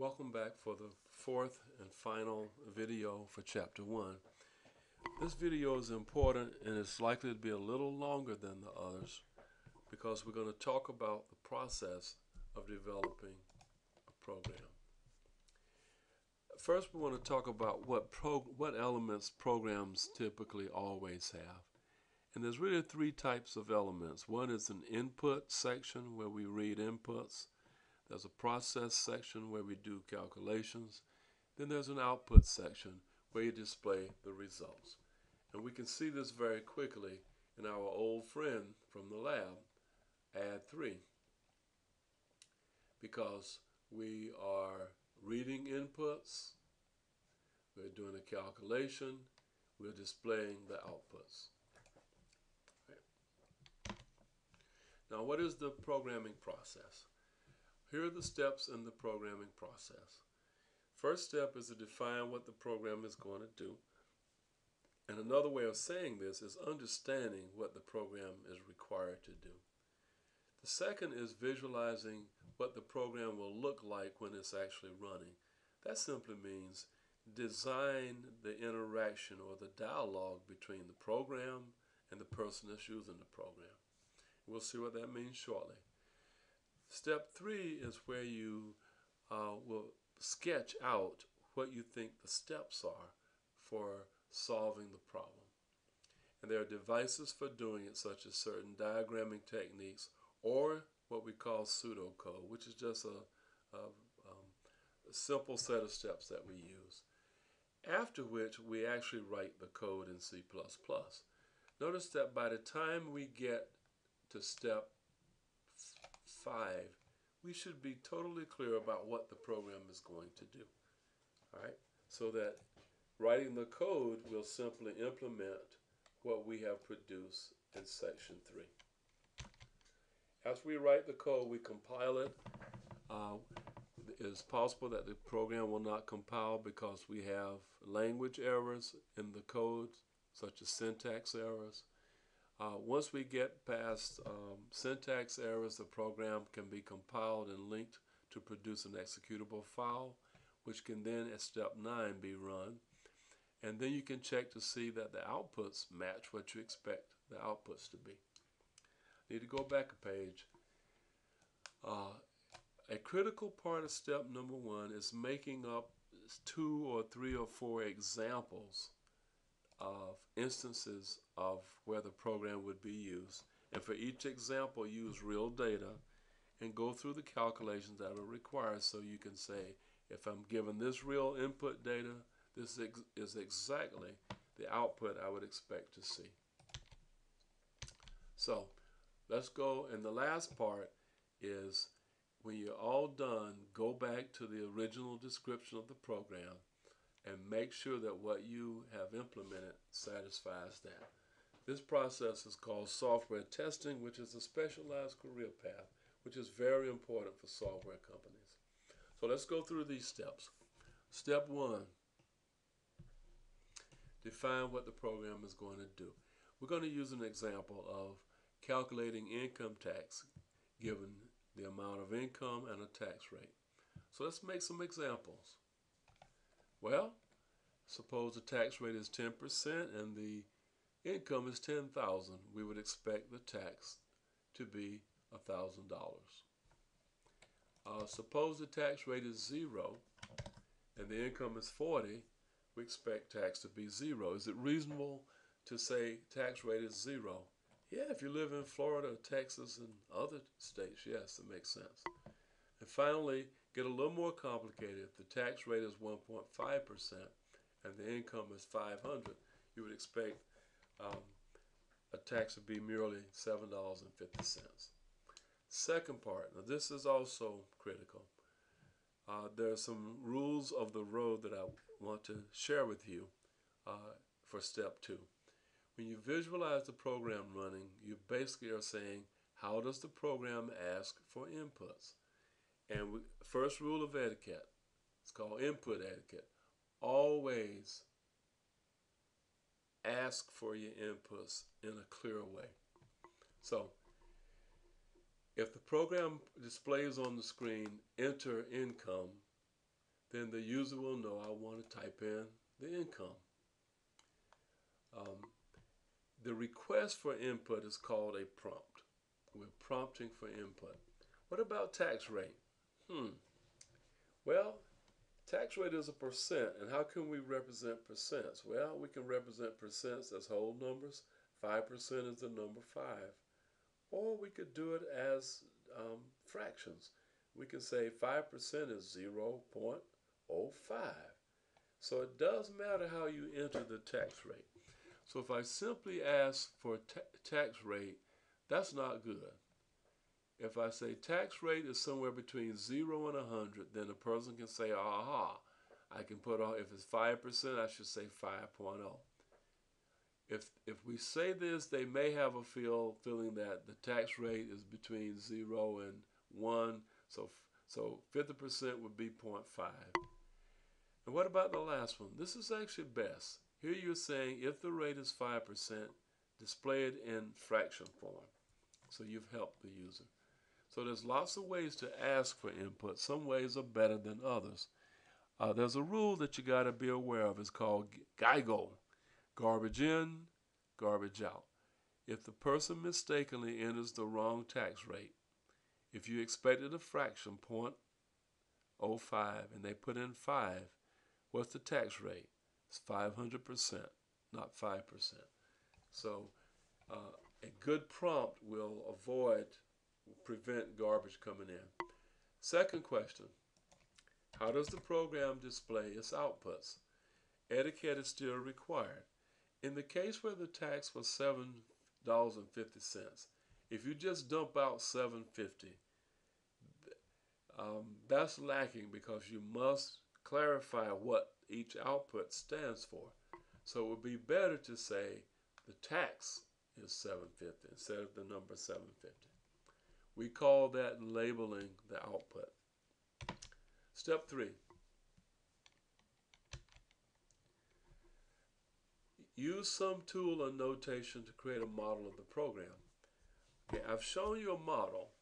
Welcome back for the fourth and final video for chapter 1. This video is important and it's likely to be a little longer than the others because we're going to talk about the process of developing a program. First, we want to talk about what what elements programs typically always have. And there's really three types of elements. One is an input section where we read inputs. There's a process section where we do calculations. Then there's an output section where you display the results. And we can see this very quickly in our old friend from the lab, add 3. Because we are reading inputs, we're doing a calculation, we're displaying the outputs. Now, what is the programming process? Here are the steps in the programming process. First step is to define what the program is going to do. And another way of saying this is understanding what the program is required to do. The second is visualizing what the program will look like when it's actually running. That simply means design the interaction or the dialogue between the program and the person that's using the program. We'll see what that means shortly. Step three is where you uh, will sketch out what you think the steps are for solving the problem. And there are devices for doing it, such as certain diagramming techniques or what we call pseudocode, which is just a, a, um, a simple set of steps that we use. After which we actually write the code in C++. Notice that by the time we get to step five, we should be totally clear about what the program is going to do. All right, so that writing the code will simply implement what we have produced in section three. As we write the code, we compile it. Uh, it is possible that the program will not compile because we have language errors in the code, such as syntax errors. Uh, once we get past um, syntax errors, the program can be compiled and linked to produce an executable file, which can then at step 9 be run. And then you can check to see that the outputs match what you expect the outputs to be. Need to go back a page. Uh, a critical part of step number one is making up two or three or four examples of instances of where the program would be used. And for each example, use real data and go through the calculations that are required so you can say, if I'm given this real input data, this is exactly the output I would expect to see. So let's go, and the last part is when you're all done, go back to the original description of the program and make sure that what you have implemented satisfies that. This process is called software testing, which is a specialized career path, which is very important for software companies. So let's go through these steps. Step one, define what the program is going to do. We're going to use an example of calculating income tax given the amount of income and a tax rate. So let's make some examples. Well, suppose the tax rate is 10% and the income is 10000 We would expect the tax to be $1,000. Uh, suppose the tax rate is zero and the income is 40 we expect tax to be zero. Is it reasonable to say tax rate is zero? Yeah, if you live in Florida, Texas, and other states, yes, it makes sense. And finally, get a little more complicated. If the tax rate is 1.5% and the income is 500, you would expect um, a tax would be merely $7.50. Second part, now this is also critical. Uh, there are some rules of the road that I want to share with you uh, for step two. When you visualize the program running, you basically are saying, how does the program ask for inputs? And we, first rule of etiquette, it's called input etiquette. Always ask for your inputs in a clear way. So, if the program displays on the screen enter income, then the user will know I want to type in the income. Um, the request for input is called a prompt. We're prompting for input. What about tax rate? Hmm. Well, tax rate is a percent, and how can we represent percents? Well, we can represent percents as whole numbers. 5% is the number 5. Or we could do it as um, fractions. We can say 5% is 0.05. So it does matter how you enter the tax rate. So if I simply ask for ta tax rate, that's not good. If I say tax rate is somewhere between 0 and 100, then a person can say, aha, I can put on, if it's 5%, I should say 5.0. If, if we say this, they may have a feel feeling that the tax rate is between 0 and 1, so, so 50% would be 0.5. And what about the last one? This is actually best. Here you're saying if the rate is 5%, display it in fraction form. So you've helped the user. So there's lots of ways to ask for input. Some ways are better than others. Uh, there's a rule that you got to be aware of. It's called GIGO, garbage in, garbage out. If the person mistakenly enters the wrong tax rate, if you expected a fraction, 0.05, and they put in 5, what's the tax rate? It's 500%, not 5%. So uh, a good prompt will avoid, prevent garbage coming in. Second question, how does the program display its outputs? Etiquette is still required. In the case where the tax was $7.50, if you just dump out 750 um, that's lacking because you must clarify what each output stands for. So it would be better to say the tax is 750 instead of the number 750. We call that labeling the output. Step three. Use some tool or notation to create a model of the program. Okay, I've shown you a model.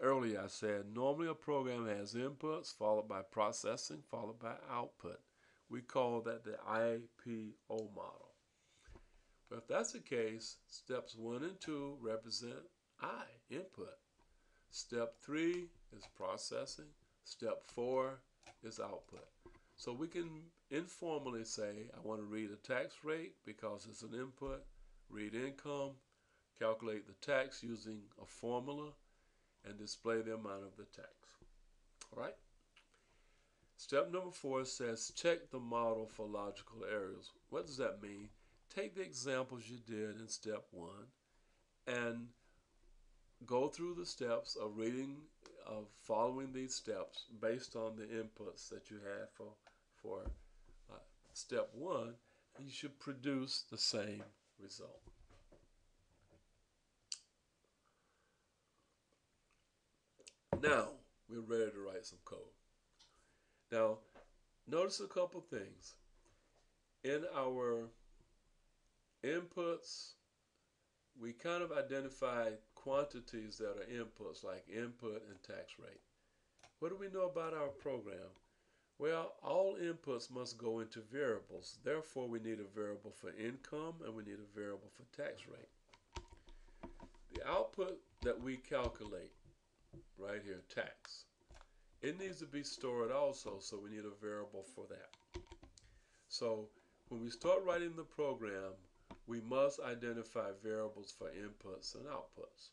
Earlier I said normally a program has inputs followed by processing followed by output. We call that the IPO model. But if that's the case, steps one and two represent I, input. Step three is processing. Step four is output. So we can informally say, I want to read a tax rate because it's an input, read income, calculate the tax using a formula, and display the amount of the tax. All right? Step number four says check the model for logical errors. What does that mean? Take the examples you did in step one and go through the steps of reading, of following these steps based on the inputs that you had for, for uh, step one, and you should produce the same result. Now, we're ready to write some code. Now, notice a couple things. In our inputs, we kind of identify quantities that are inputs, like input and tax rate. What do we know about our program? Well, all inputs must go into variables. Therefore, we need a variable for income and we need a variable for tax rate. The output that we calculate, right here, tax, it needs to be stored also, so we need a variable for that. So when we start writing the program, we must identify variables for inputs and outputs.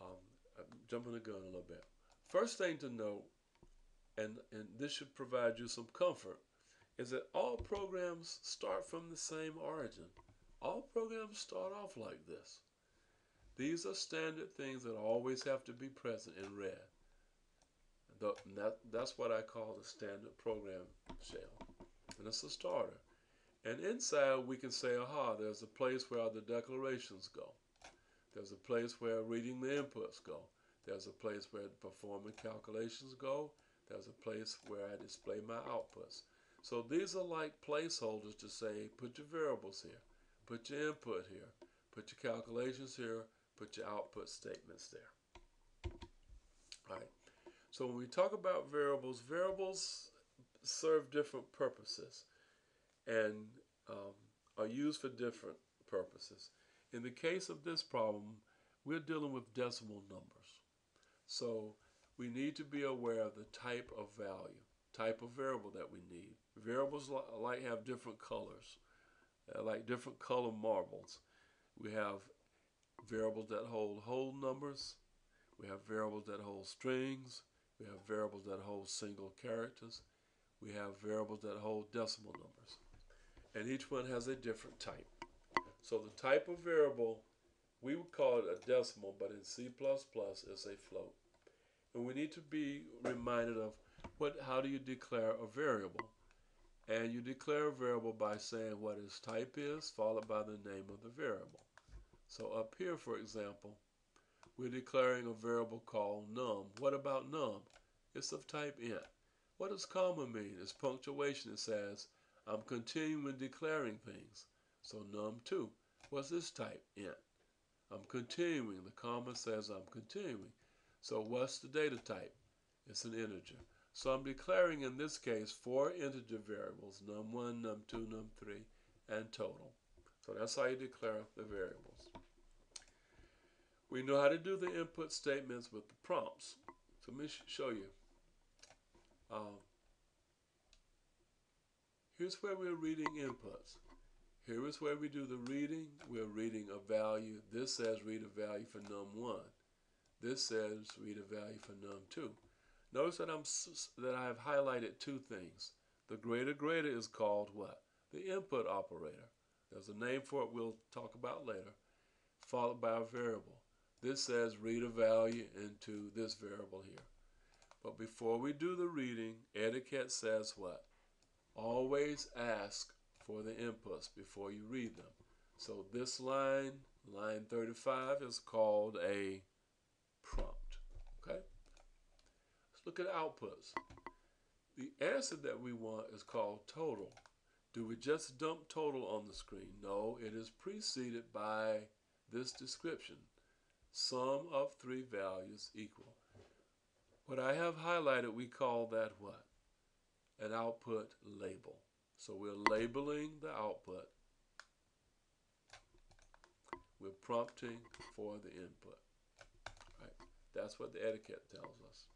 Um, I'm jumping the gun a little bit. First thing to note, and, and this should provide you some comfort, is that all programs start from the same origin. All programs start off like this. These are standard things that always have to be present in red. The, that, that's what I call the standard program shell. And it's a starter. And inside we can say, aha, there's a place where the declarations go. There's a place where reading the inputs go. There's a place where performing calculations go. There's a place where I display my outputs. So these are like placeholders to say, put your variables here, put your input here, put your calculations here, put your output statements there. All right. So when we talk about variables, variables serve different purposes and um, are used for different purposes. In the case of this problem, we're dealing with decimal numbers. So we need to be aware of the type of value, type of variable that we need. Variables like have different colors, uh, like different color marbles. We have variables that hold whole numbers. We have variables that hold strings. We have variables that hold single characters. We have variables that hold decimal numbers. And each one has a different type. So the type of variable, we would call it a decimal, but in C++ it's a float. And we need to be reminded of what how do you declare a variable? And you declare a variable by saying what its type is, followed by the name of the variable. So up here, for example, we're declaring a variable called num. What about num? It's of type int. What does comma mean? It's punctuation. It says, I'm continuing declaring things. So num2. What's this type? Int. I'm continuing. The comma says I'm continuing. So what's the data type? It's an integer. So I'm declaring in this case four integer variables, num1, num2, num3, and total. So that's how you declare the variables. We know how to do the input statements with the prompts. So let me show you. Um, here's where we're reading inputs. Here is where we do the reading. We're reading a value. This says read a value for num1. This says read a value for num2. Notice that I'm that I have highlighted two things. The greater greater is called what? The input operator. There's a name for it we'll talk about later, followed by a variable. This says read a value into this variable here. But before we do the reading, etiquette says what? Always ask for the inputs before you read them. So this line, line 35, is called a prompt. Okay? Let's look at outputs. The answer that we want is called total. Do we just dump total on the screen? No, it is preceded by this description sum of three values equal. What I have highlighted, we call that what? An output label. So we're labeling the output. We're prompting for the input. Right? That's what the etiquette tells us.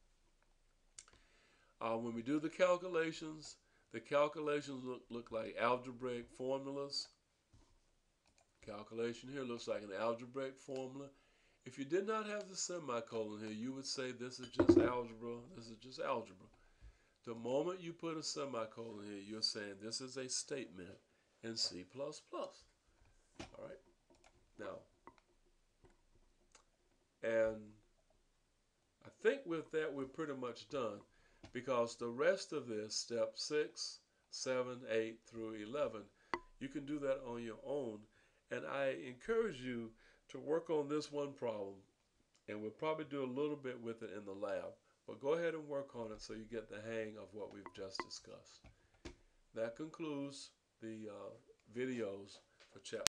Uh, when we do the calculations, the calculations look, look like algebraic formulas. Calculation here looks like an algebraic formula. If you did not have the semicolon here, you would say this is just algebra, this is just algebra. The moment you put a semicolon here, you're saying this is a statement in C++. All right. Now, and I think with that we're pretty much done because the rest of this, step 6, 7, 8 through 11, you can do that on your own. And I encourage you to work on this one problem, and we'll probably do a little bit with it in the lab. But go ahead and work on it so you get the hang of what we've just discussed. That concludes the uh, videos for chapter.